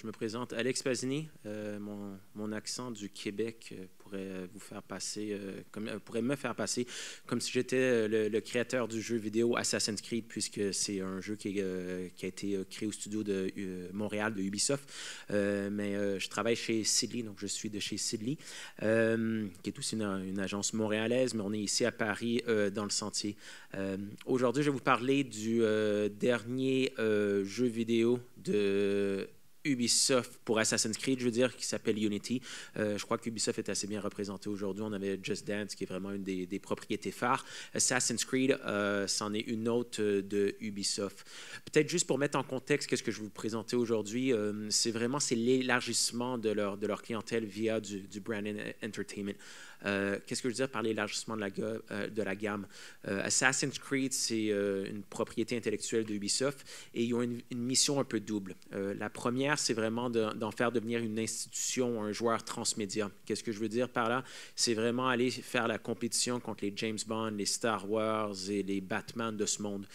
je me présente Alex Pazini. Euh, mon, accent du Québec euh, pourrait vous faire passer, euh, pourrait me faire passer comme si j'étais le, créateur du jeu vidéo Assassin's Creed, puisque c'est un jeu qui, a été créé au studio de Montréal de Ubisoft. mais je travaille chez Sidley, donc je suis de chez Sidley, qui est aussi une, agence montréalaise, mais on est ici à Paris dans le Sentier. Aujourd'hui, je vais vous parler du dernier jeu vidéo de Ubisoft pour Assassin's Creed, je veux dire, qui s'appelle Unity. Euh, je crois qu'Ubisoft est assez bien représenté aujourd'hui. On avait Just Dance, qui est vraiment une des, propriétés phares. Assassin's Creed, euh, c'en est une autre de Ubisoft. Peut-être juste pour mettre en contexte qu'est-ce que je vais vous présenter aujourd'hui, euh, c'est vraiment c'est l'élargissement de leur, de leur clientèle via du, du entertainment. Euh, qu'est-ce que je veux dire par l'élargissement de, la, euh, gamme? Euh, Assassin's Creed, c'est une propriété intellectuelle de Ubisoft et ils ont une, mission un peu double. la première, c'est vraiment d'en faire devenir une institution, un joueur transmédia. Qu'est-ce que je veux dire par là? C'est vraiment aller faire la compétition contre les James Bond, les Star Wars et les Batman de ce monde.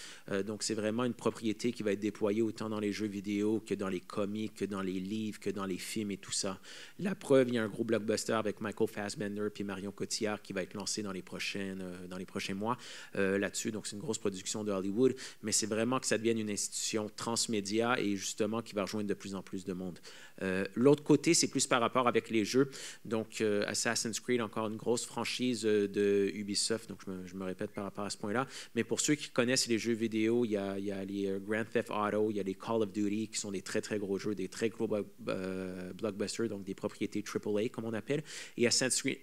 donc, c'est vraiment une propriété qui va être déployée autant dans les jeux vidéo que dans les comics, que dans les livres, que dans les films et tout ça. La preuve, il y a un gros blockbuster avec Michael Fassbender puis Marion Cotillard qui va être lancé dans les, prochaines, euh, dans les prochains mois euh, là-dessus. Donc, c'est une grosse production de Hollywood, mais c'est vraiment que ça devienne une institution transmédia et justement qui va rejoindre de plus en plus de monde. Euh, l'autre côté, c'est plus par rapport avec les jeux. Donc, Assassin's Creed, encore une grosse franchise de Ubisoft. Donc, je me, répète par rapport à ce point-là. Mais pour ceux qui connaissent les jeux vidéo, il y a, il y a les Grand Theft Auto, il y a les Call of Duty qui sont des très, très gros jeux, des très gros blockbusters, donc des propriétés AAA, comme on appelle. Et Assassin's Creed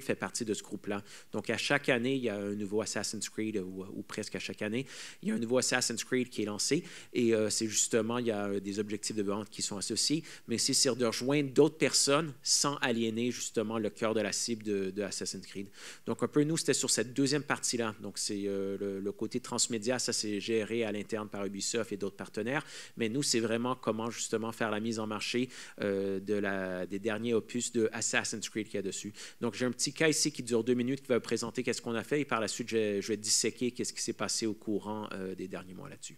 fait partie de ce groupe-là. Donc, à chaque année, il y a un nouveau Assassin's Creed, ou, presque à chaque année, il y a un nouveau Assassin's Creed qui est lancé. Et euh, c'est justement, il y a des objectifs de vente qui sont associés, mais c'est de rejoindre d'autres personnes sans aliéner justement le cœur de la cible de, Assassin's Creed. Donc, un peu, nous, c'était sur cette deuxième partie-là. Donc, c'est euh, le, côté transmédia, ça, c'est géré à l'interne par Ubisoft et d'autres partenaires. Mais nous, c'est vraiment comment justement faire la mise en marché euh, de la, des derniers opus de Assassin's Creed qu'il y a dessus. J'ai un petit cas ici qui dure deux minutes qui va présenter qu'est-ce qu'on a fait et par la suite, je, vais disséquer qu'est-ce qui s'est passé au courant euh, des derniers mois là-dessus.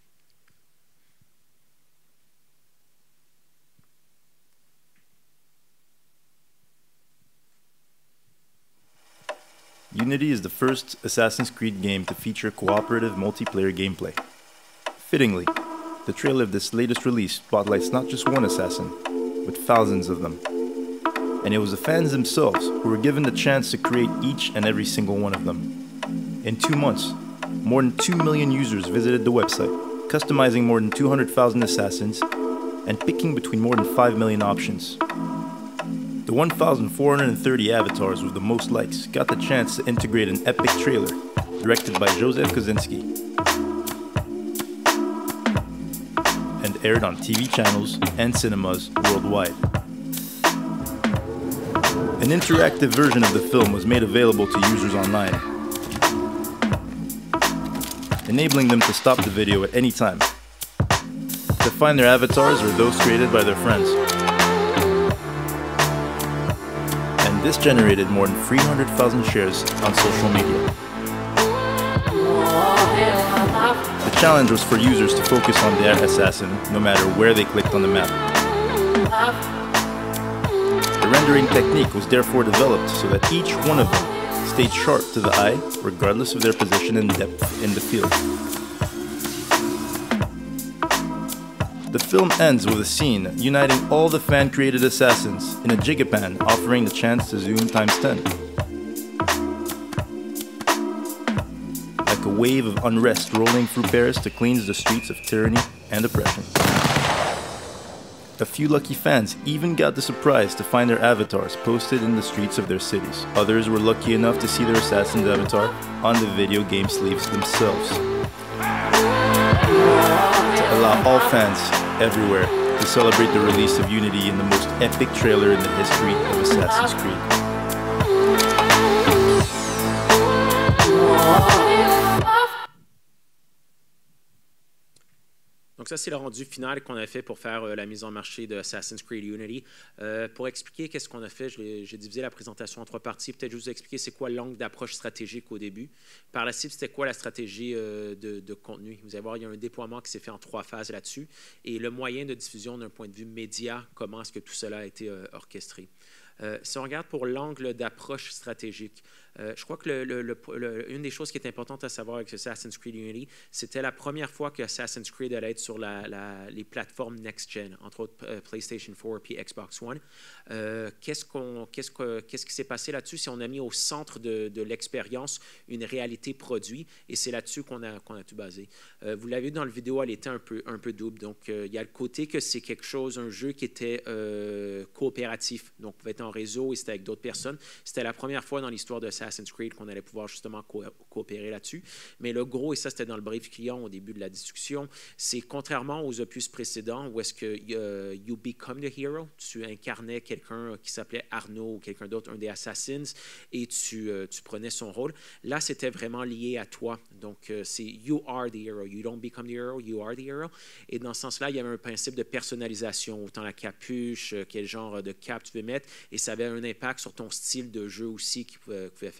Unity is the first Assassin's Creed game to feature cooperative multiplayer gameplay. Fittingly, the trailer of this latest release spotlights not just one assassin, but thousands of them. And it was the fans themselves who were given the chance to create each and every single one of them. In two months, more than 2 million users visited the website, customizing more than 200,000 assassins and picking between more than 5 million options. The 1,430 avatars with the most likes got the chance to integrate an epic trailer directed by Joseph Kosinski and aired on TV channels and cinemas worldwide. An interactive version of the film was made available to users online, enabling them to stop the video at any time, to find their avatars or those created by their friends. And this generated more than 300,000 shares on social media. The challenge was for users to focus on their assassin no matter where they clicked on the map rendering technique was therefore developed so that each one of them stayed sharp to the eye, regardless of their position and depth in the field. The film ends with a scene uniting all the fan created assassins in a Jigapan offering the chance to zoom times 10. Like a wave of unrest rolling through Paris to cleanse the streets of tyranny and oppression. A few lucky fans even got the surprise to find their avatars posted in the streets of their cities. Others were lucky enough to see their assassin's avatar on the video game sleeves themselves. To allow all fans everywhere to celebrate the release of Unity in the most epic trailer in the history of Assassin's Creed. Ça, c'est le rendu final qu'on a fait pour faire la mise en marché de Assassin's Creed Unity. pour expliquer qu'est-ce qu'on a fait, j'ai divisé la présentation en trois parties. Peut-être juste vous expliquer c'est quoi l'angle d'approche stratégique au début. Par la suite, c'était quoi la stratégie de, de, contenu? Vous allez voir, il y a un déploiement qui s'est fait en trois phases là-dessus. Et le moyen de diffusion d'un point de vue média, comment est-ce que tout cela a été orchestré? Euh, si on regarde pour l'angle d'approche stratégique, euh, je crois que le, des choses qui est importante à savoir avec Assassin's Creed Unity, c'était la première fois que Assassin's Creed allait être sur les plateformes next-gen, entre autres euh, PlayStation 4 et Xbox One. Euh, qu'est-ce, qui s'est passé là-dessus? Si on a mis au centre de, l'expérience une réalité produit, et c'est là-dessus qu'on a, tout basé. vous l'avez vu dans le vidéo, elle était un peu, double. Donc, il y a le côté que c'est quelque chose, un jeu qui était coopératif. Donc, on pouvait être en réseau et c'était avec d'autres personnes. C'était la première fois dans l'histoire de Assassin's Creed qu'on allait pouvoir justement coopérer là-dessus. Mais le gros, et ça c'était dans le brief client au début de la discussion, c'est contrairement aux opus précédents où est-ce que euh, you become the hero, tu incarnais quelqu'un qui s'appelait Arnaud ou quelqu'un d'autre, un des assassins, et tu, euh, tu prenais son rôle. Là, c'était vraiment lié à toi. Donc, euh, c'est you are the hero. You don't become the hero, you are the hero. Et dans ce sens-là, il y avait un principe de personnalisation, autant la capuche, quel genre de cap tu veux mettre, et ça avait un impact sur ton style de jeu aussi qu'il pouvait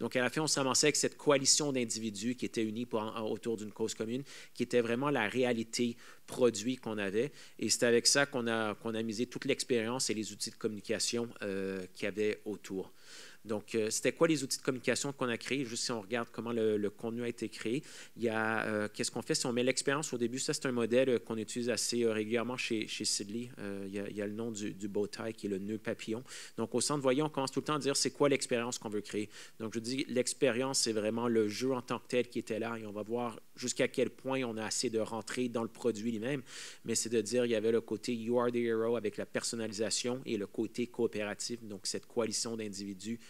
Donc, à la fin, on se ramassait avec cette coalition d'individus qui étaient unis autour d'une cause commune, qui était vraiment la réalité produit qu'on avait. Et c'est avec ça qu'on a, qu'on a misé toute l'expérience et les outils de communication euh, qu'il y avait autour. Donc, euh, c'était quoi les outils de communication qu'on a créés? Juste si on regarde comment le, contenu a été créé, il y a, euh, qu'est-ce qu'on fait si on met l'expérience? Au début? Ça, c'est un modèle euh, qu'on utilise assez régulièrement chez, chez Sidley. il, y a, le nom du, du qui est le nœud papillon. Donc, au centre, vous voyez, on commence tout le temps à dire c'est quoi l'expérience qu'on veut créer. Donc, je dis l'expérience, c'est vraiment le jeu en tant que tel qui était là et on va voir jusqu'à quel point on a assez de rentrer dans le produit lui-même. Mais c'est de dire, il y avait le côté You are the hero avec la personnalisation et le côté coopératif, donc cette coalition d'individus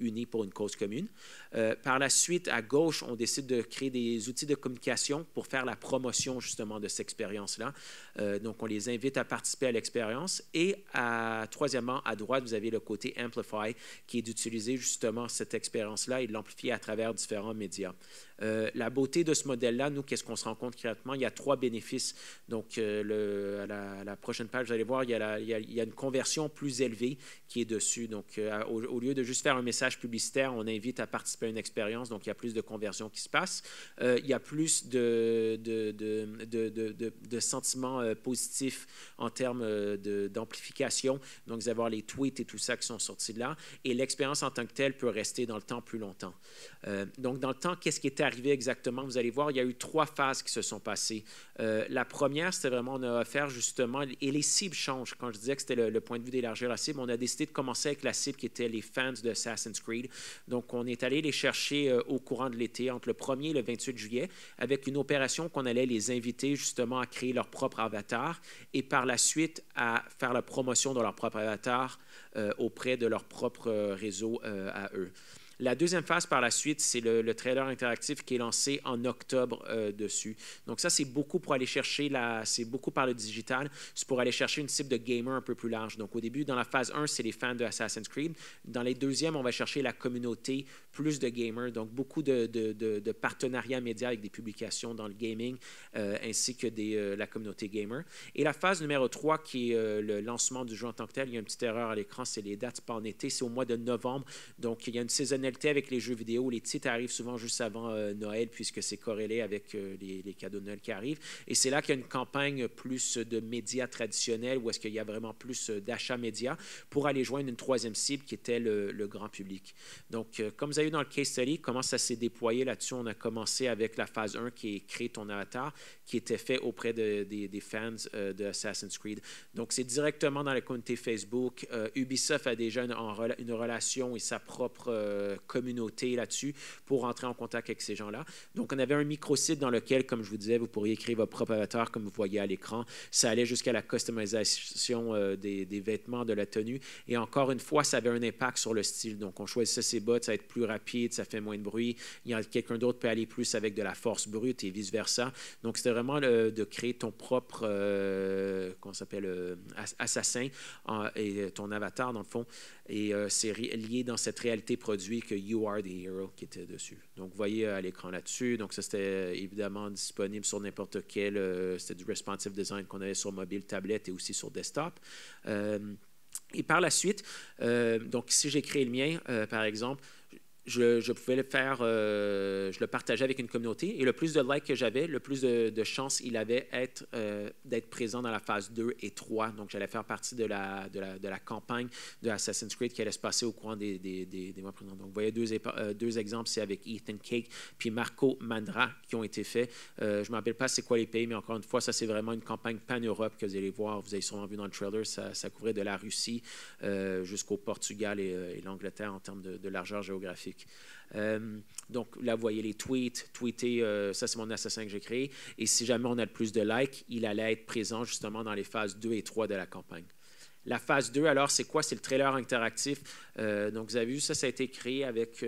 unis pour une cause commune. Euh, par la suite, à gauche, on décide de créer des outils de communication pour faire la promotion justement de cette expérience-là. Euh, donc, on les invite à participer à l'expérience. Et troisièmement, à droite, vous avez le côté Amplify, qui est d'utiliser justement cette expérience-là et de l'amplifier à travers différents médias. Euh, la beauté de ce modèle-là, nous, qu'est-ce qu'on se rend compte créativement? Il y a trois bénéfices. Donc, à la, prochaine page, vous allez voir, il, y a, une conversion plus élevée qui est dessus. Donc, au, lieu de juste faire un message publicitaire, on invite à participer à une expérience, donc il y a plus de conversion qui se passe. Euh, il y a plus de, de, de, de sentiments euh, positifs en termes euh, d'amplification. Donc, vous allez les tweets et tout ça qui sont sortis de là. Et l'expérience en tant que telle peut rester dans le temps plus longtemps. donc, dans le temps, qu'est-ce qui est arrivé exactement? Vous allez voir, il y a eu trois phases qui se sont passées. la première, c'était vraiment, on a offert justement, et les cibles changent. Quand je disais que c'était le, le, point de vue d'élargir la cible, on a décidé de commencer avec la cible qui était les fans de Assassin's Donc, on est allé les chercher euh, au courant de l'été, entre le 1er et le 28 juillet, avec une opération qu'on allait les inviter justement à créer leur propre avatar et par la suite à faire la promotion de leur propre avatar euh, auprès de leur propre euh, réseau à eux. La deuxième phase par la suite, c'est le, trailer interactif qui est lancé en octobre euh, dessus. Donc ça, c'est beaucoup pour aller chercher, c'est beaucoup par le digital, c'est pour aller chercher une cible de gamer un peu plus large. Donc au début, dans la phase 1, c'est les fans de Assassin's Creed. Dans les deuxièmes, on va chercher la communauté, plus de gamers, donc beaucoup de, partenariats médias avec des publications dans le gaming, euh, ainsi que des, euh, la communauté gamer. Et la phase numéro 3, qui est le lancement du jeu en tant que tel, il y a une petite erreur à l'écran, c'est les dates pas en été, c'est au mois de novembre. Donc il y a une saisonnalité avec les jeux vidéo. Les titres arrivent souvent juste avant euh, Noël, puisque c'est corrélé avec euh, les, cadeaux de Noël qui arrivent. Et c'est là qu'il y a une campagne plus de médias traditionnels, où est-ce qu'il y a vraiment plus euh, d'achats médias, pour aller joindre une troisième cible qui était le, grand public. Donc, comme vous avez vu dans le case study, comment ça s'est déployé là-dessus, on a commencé avec la phase 1 qui est créer ton avatar, qui était fait auprès des fans de Assassin's Creed. Donc, c'est directement dans la communauté Facebook. Ubisoft a déjà une relation et sa propre communauté là-dessus pour entrer en contact avec ces gens-là. Donc, on avait un micro-site dans lequel, comme je vous disais, vous pourriez créer votre propre avatar, comme vous voyez à l'écran. Ça allait jusqu'à la customisation euh, des, vêtements, de la tenue. Et encore une fois, ça avait un impact sur le style. Donc, on choisissait ses bottes, ça va être plus rapide, ça fait moins de bruit. Quelqu'un d'autre peut aller plus avec de la force brute et vice-versa. Donc, c'était vraiment de créer ton propre, euh, qu'on s'appelle, euh, assassin et ton avatar, dans le fond. Et c'est lié dans cette réalité produit marque You Are the Hero qui était dessus. Donc, vous voyez à l'écran là-dessus. Donc, ça, c'était évidemment disponible sur n'importe quel. c'était du responsive design qu'on avait sur mobile, tablette et aussi sur desktop. et par la suite, donc, si j'ai créé le mien, par exemple, je, pouvais le faire, euh, je le partageais avec une communauté. Et le plus de likes que j'avais, le plus de, chances il avait euh, d'être présent dans la phase 2 et 3. Donc, j'allais faire partie de la, campagne de Assassin's Creed qui allait se passer au courant des, mois présents. Donc, vous voyez deux, euh, deux exemples, c'est avec Ethan Cake puis Marco Mandra qui ont été faits. je ne me rappelle pas c'est quoi les pays, mais encore une fois, ça, c'est vraiment une campagne pan-Europe que vous allez voir. Vous avez sûrement vu dans le trailer, ça, couvrait de la Russie jusqu'au Portugal et, l'Angleterre en termes de largeur géographique. Euh, donc là, vous voyez les tweets. Tweeter, euh, ça c'est mon assassin que j'ai créé. Et si jamais on a le plus de likes, il allait être présent justement dans les phases 2 et 3 de la campagne. La phase 2, alors, c'est quoi? C'est le trailer interactif. Euh, donc, vous avez vu, ça, ça a été créé avec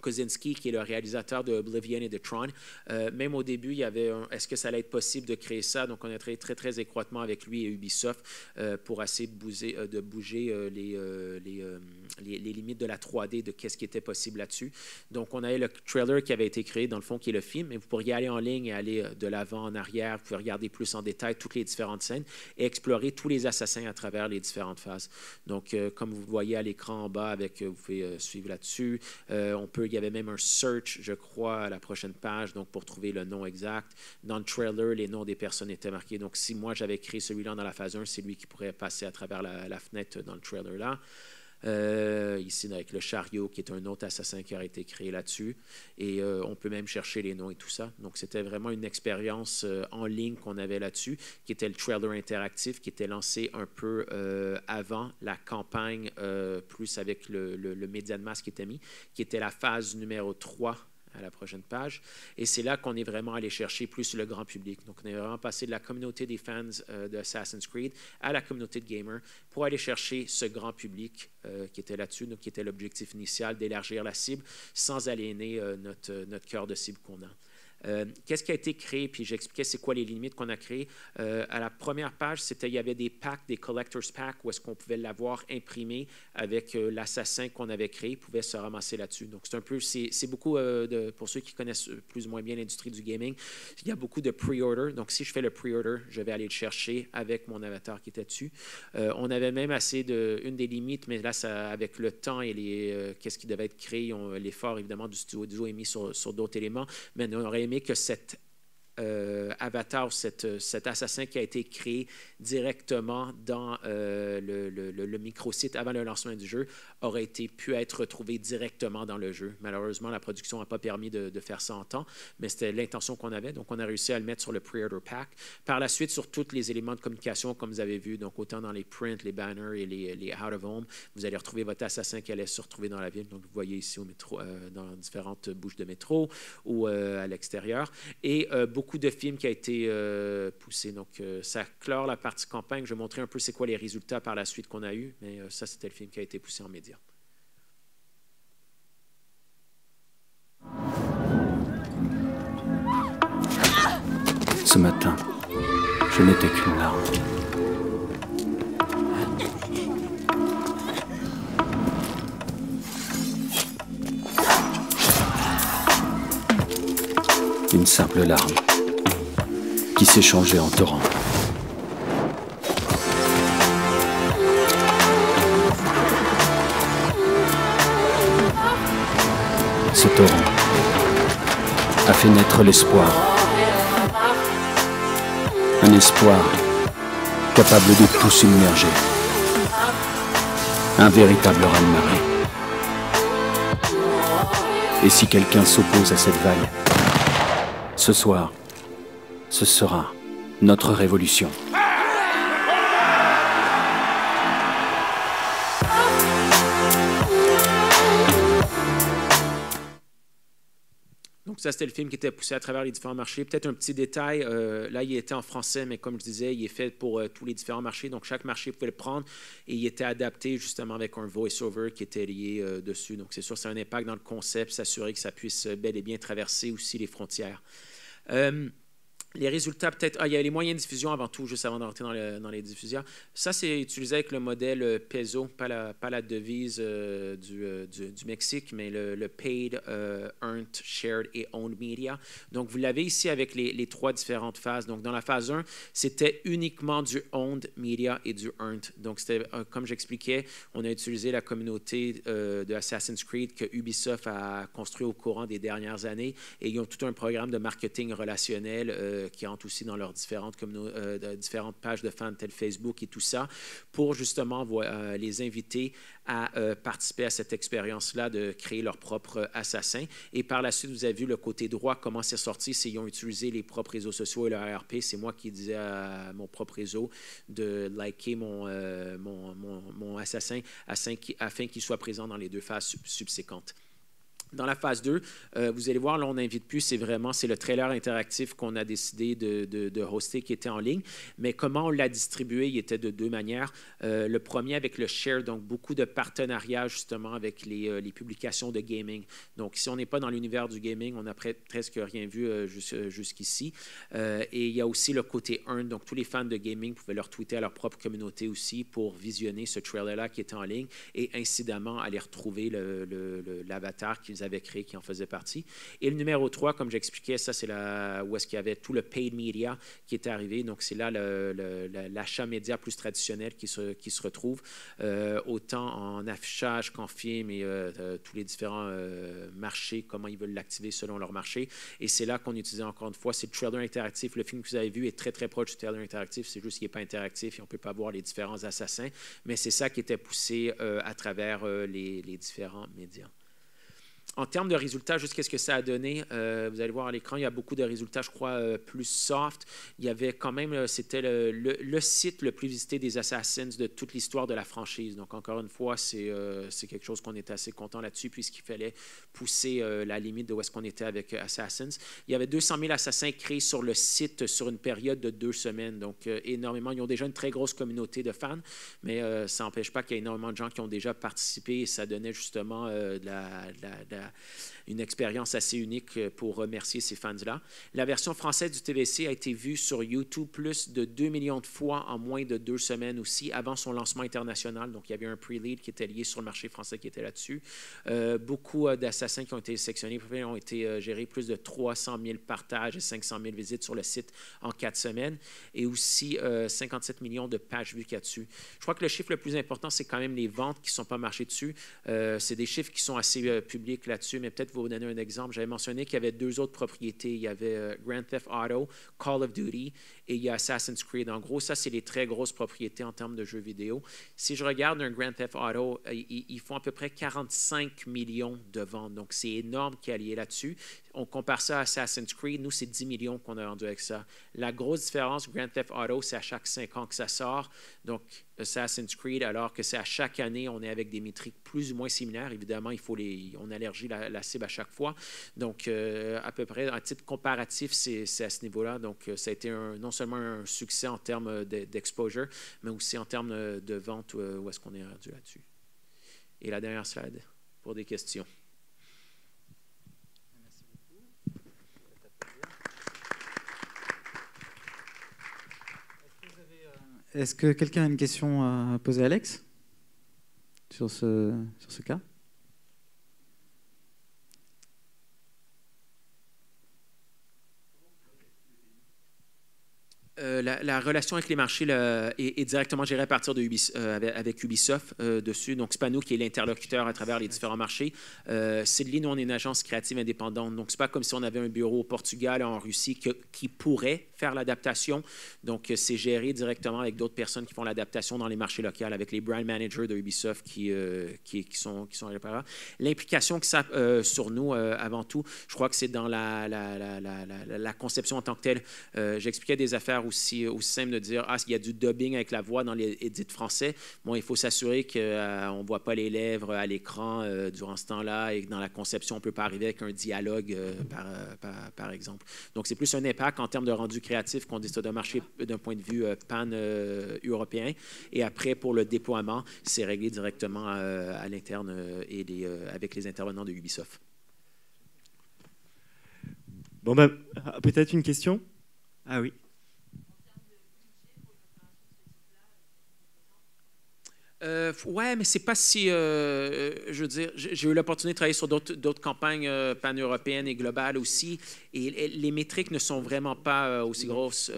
Kozinski, qui est le réalisateur de Oblivion et de Tron. Euh, même au début, il y avait est-ce que ça allait être possible de créer ça? Donc, on a travaillé très, très étroitement avec lui et Ubisoft euh, pour essayer de bouger, euh, bouger les, les, les, limites de la 3D, de qu'est-ce qui était possible là-dessus. Donc, on avait le trailer qui avait été créé, dans le fond, qui est le film, mais vous pourriez aller en ligne et aller de l'avant en arrière, vous pouvez regarder plus en détail toutes les différentes scènes et explorer tous les assassins à travers les différentes phases. Donc, comme vous voyez à l'écran en bas, avec, vous pouvez suivre là-dessus. on peut il y avait même un search, je crois, à la prochaine page, donc pour trouver le nom exact. Dans le trailer, les noms des personnes étaient marqués. Donc, si moi j'avais créé celui-là dans la phase 1, c'est lui qui pourrait passer à travers la fenêtre dans le trailer là. Euh, ici, avec le chariot, qui est un autre assassin qui a été créé là-dessus. Et euh, on peut même chercher les noms et tout ça. Donc, c'était vraiment une expérience euh, en ligne qu'on avait là-dessus, qui était le trailer interactif, qui était lancé un peu avant la campagne, plus avec le, le, le média de masse qui était mis, qui était la phase numéro 3 à la prochaine page. Et c'est là qu'on est vraiment allé chercher plus le grand public. Donc, on est vraiment passé de la communauté des fans euh, de Assassin's Creed à la communauté de gamers pour aller chercher ce grand public euh, qui était là-dessus, donc qui était l'objectif initial d'élargir la cible sans aliéner euh, notre, notre cœur de cible qu'on a. Euh, qu'est-ce qui a été créé? Puis j'expliquais c'est quoi les limites qu'on a créées. Euh, à la première page, c'était il y avait des packs, des collector's packs, où est-ce qu'on pouvait l'avoir imprimé avec euh, l'assassin qu'on avait créé, pouvait se ramasser là-dessus. Donc c'est un peu, c'est, beaucoup pour ceux qui connaissent plus ou moins bien l'industrie du gaming, il y a beaucoup de pre-order. Donc si je fais le pre-order, je vais aller le chercher avec mon avatar qui était dessus. on avait même assez de, une des limites, mais là avec le temps et les, qu'est-ce qui devait être créé, l'effort évidemment du studio est mis sur, sur d'autres éléments, mais on aurait que cette euh, avatar, cet, cet, assassin qui a été créé directement dans euh, le, le, le, microsite avant le lancement du jeu aurait été pu être retrouvé directement dans le jeu. Malheureusement, la production n'a pas permis de, faire ça en temps, mais c'était l'intention qu'on avait. Donc, on a réussi à le mettre sur le pre-order pack. Par la suite, sur tous les éléments de communication, comme vous avez vu, donc autant dans les prints, les banners et les, les out of home, vous allez retrouver votre assassin qui allait se retrouver dans la ville. Donc, vous voyez ici au métro, euh, dans différentes bouches de métro ou à l'extérieur. Et beaucoup de films qui a été euh, poussé. Donc, euh, ça clore la partie campagne. Je vais montrer un peu c'est quoi les résultats par la suite qu'on a eu, mais euh, ça, c'était le film qui a été poussé en médias. Ce matin, je n'étais qu'une larme. Une simple larme qui changé en torrent. Ce torrent a fait naître l'espoir. Un espoir capable de tout submerger. Un véritable raz-de-marée. Et si quelqu'un s'oppose à cette vague, ce soir, ce sera notre révolution. Ça, c'était le film qui était poussé à travers les différents marchés. Peut-être un petit détail, euh, là, il était en français, mais comme je disais, il est fait pour euh, tous les différents marchés. Donc chaque marché pouvait le prendre et il était adapté justement avec un voice-over qui était lié euh, dessus. Donc c'est sûr, c'est un impact dans le concept, s'assurer que ça puisse bel et bien traverser aussi les frontières. Les résultats, peut-être, ah, il y a les moyens de diffusion avant tout, juste avant d'entrer dans, dans, les diffusions. Ça, c'est utilisé avec le modèle euh, peso, pas la, pas la devise euh, euh, du, du, Mexique, mais le, paid, earned, shared et owned media. Donc, vous l'avez ici avec les, les, trois différentes phases. Donc, dans la phase 1, c'était uniquement du owned media et du earned. Donc, c'était, comme j'expliquais, on a utilisé la communauté de Assassin's Creed que Ubisoft a construit au courant des dernières années et ils ont tout un programme de marketing relationnel euh, qui entrent aussi dans leurs différentes, euh, différentes pages de fans telles Facebook et tout ça, pour justement euh, les inviter à participer à cette expérience-là de créer leur propre assassin. Et par la suite, vous avez vu le côté droit, comment c'est sorti, c'est qu'ils ont utilisé les propres réseaux sociaux et leur ARP. C'est moi qui disais à mon propre réseau de liker mon, mon, mon, assassin afin qu'il soit présent dans les deux phases subséquentes. Dans la phase 2, euh, vous allez voir, là, on n'invite plus, c'est vraiment, c'est le trailer interactif qu'on a décidé de, de, hoster qui était en ligne. Mais comment on l'a distribué, il était de deux manières. Euh, le premier avec le share, donc beaucoup de partenariats justement avec les, euh, les publications de gaming. Donc, si on n'est pas dans l'univers du gaming, on n'a presque rien vu jusqu'ici. et il y a aussi le côté earn, donc tous les fans de gaming pouvaient leur tweeter à leur propre communauté aussi pour visionner ce trailer-là qui était en ligne et incidemment aller retrouver l'avatar le, qu'ils avaient créé qui en faisait partie. Et le numéro 3, comme j'expliquais, ça, c'est là où est-ce qu'il y avait tout le paid media qui était arrivé. Donc, c'est là l'achat média plus traditionnel qui se, retrouve, euh, autant en affichage qu'en film et euh, euh, tous les différents marchés, comment ils veulent l'activer selon leur marché. Et c'est là qu'on utilisait encore une fois, c'est le trailer interactif. Le film que vous avez vu est très, très proche du trailer interactif. C'est juste qu'il n'est pas interactif et on ne peut pas voir les différents assassins. Mais c'est ça qui était poussé à travers les différents médias en termes de résultats, juste qu'est-ce que ça a donné, euh, vous allez voir à l'écran, il y a beaucoup de résultats, je crois, euh, plus soft. Il y avait quand même, euh, c'était le, site le plus visité des Assassins de toute l'histoire de la franchise. Donc, encore une fois, c'est quelque chose qu'on était assez content là-dessus, puisqu'il fallait pousser la limite de où est-ce qu'on était avec Assassins. Il y avait 200 000 assassins créés sur le site sur une période de deux semaines. Donc, énormément. Ils ont déjà une très grosse communauté de fans, mais ça n'empêche pas qu'il y ait énormément de gens qui ont déjà participé et ça donnait justement de la yeah. Une expérience assez unique euh, pour remercier ces fans-là. La version française du TVC a été vue sur YouTube plus de 2 millions de fois en moins de deux semaines aussi, avant son lancement international. Donc, il y avait un pre-lead qui était lié sur le marché français qui était là-dessus. Euh, beaucoup euh, d'assassins qui ont été sélectionnés ont été gérés, plus de 300 000 partages et 500 000 visites sur le site en quatre semaines, et aussi 57 millions de pages vues qu'il y a dessus. Je crois que le chiffre le plus important, c'est quand même les ventes qui ne sont pas marchées dessus. c'est des chiffres qui sont assez publics là-dessus, mais peut-être vous donner un exemple. J'avais mentionné qu'il y avait deux autres propriétés. Il y avait euh, Grand Theft Auto, Call of Duty et il y a Assassin's Creed. En gros, ça, c'est les très grosses propriétés en termes de jeux vidéo. Si je regarde un Grand Theft Auto, euh, ils, font à peu près 45 millions de ventes. Donc, c'est énorme qui est lié là-dessus. On compare ça à Assassin's Creed. Nous, c'est 10 millions qu'on a vendu avec ça. La grosse différence, Grand Theft Auto, c'est à chaque 5 ans que ça sort. Donc, Assassin's Creed, alors que c'est à chaque année, on est avec des métriques plus ou moins similaires. Évidemment, il faut on allergie la, la cible à chaque fois. Donc, euh, à peu près, à titre comparatif, c'est à ce niveau-là. Donc, euh, ça a été un, non seulement un succès en termes d'exposure, mais aussi en termes de vente, euh, où est-ce qu'on est rendu là-dessus. Et la dernière slide pour des questions. Est-ce que quelqu'un a une question à poser à Alex sur ce, sur ce cas? Euh, la, relation avec les marchés est, directement gérée à partir de euh, avec, Ubisoft euh, dessus. Donc, c'est pas nous qui est l'interlocuteur à travers les différents marchés. Euh, Sidley, nous, on est une agence créative indépendante. Donc, c'est pas comme si on avait un bureau au Portugal, en Russie, qui pourrait faire l'adaptation. Donc, c'est géré directement avec d'autres personnes qui font l'adaptation dans les marchés locaux, avec les brand managers de Ubisoft qui, qui, sont, qui sont L'implication que ça a sur nous, avant tout, je crois que c'est dans la, la, conception en tant que telle. J'expliquais des affaires aussi, aussi simple de dire ah, il y a du dubbing avec la voix dans les édits français. Bon, il faut s'assurer qu'on euh, ne voit pas les lèvres à l'écran euh, durant ce temps-là et que dans la conception, on ne peut pas arriver avec un dialogue, euh, par, par, exemple. Donc, c'est plus un impact en termes de rendu créatif qu'on décide de marcher d'un point de vue pan-européen. et après, pour le déploiement, c'est réglé directement à l'interne et avec les intervenants de Ubisoft. Bon, ben, peut-être une question? Ah oui. Euh, ouais, mais c'est pas si. Euh, je veux dire, j'ai eu l'opportunité de travailler sur d'autres campagnes euh, pan-européennes et globales aussi, et, les métriques ne sont vraiment pas euh, aussi grosses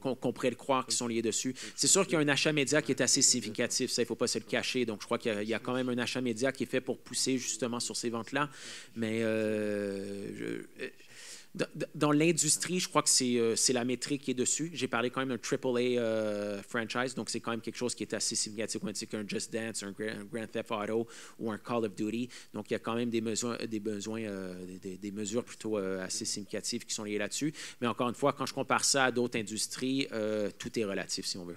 qu'on pourrait le croire qui sont liées dessus. C'est sûr qu'il y a un achat média qui est assez significatif, ça, il ne faut pas se le cacher. Donc, je crois qu'il y, a quand même un achat média qui est fait pour pousser justement sur ces ventes-là. Mais je, dans l'industrie, je crois que euh, c'est la métrique qui est dessus. J'ai parlé quand même d'un AAA euh, franchise, donc c'est quand même quelque chose qui est assez significatif qu'un Just Dance, un Grand, Theft Auto ou un Call of Duty. Donc il y a quand même des, besoins, des, besoins, euh, des, mesures plutôt assez significatives qui sont liées là-dessus. Mais encore une fois, quand je compare ça à d'autres industries, tout est relatif si on veut.